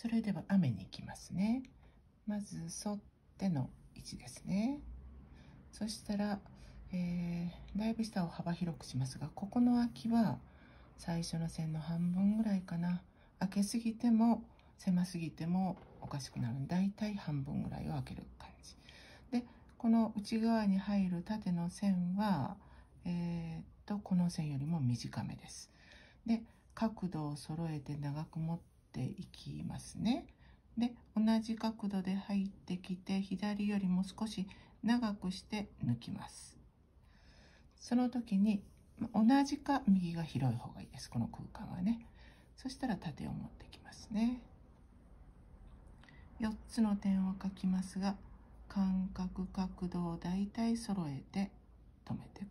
それでは雨に行きますね。まず沿っての位置ですね。そしたら、えー、だいぶ下を幅広くしますがここの空きは最初の線の半分ぐらいかな。開けすぎても狭すぎてもおかしくなる。だいたい半分ぐらいを開ける感じ。でこの内側に入る縦の線はえー、っとこの線よりも短めです。で角度を揃えて長く持ってていきますね。で同じ角度で入ってきて左よりも少し長くして抜きます。その時に同じか右が広い方がいいです。この空間はね。そしたら縦を持ってきますね。4つの点を書きますが間隔角度をだいたい揃えて止めて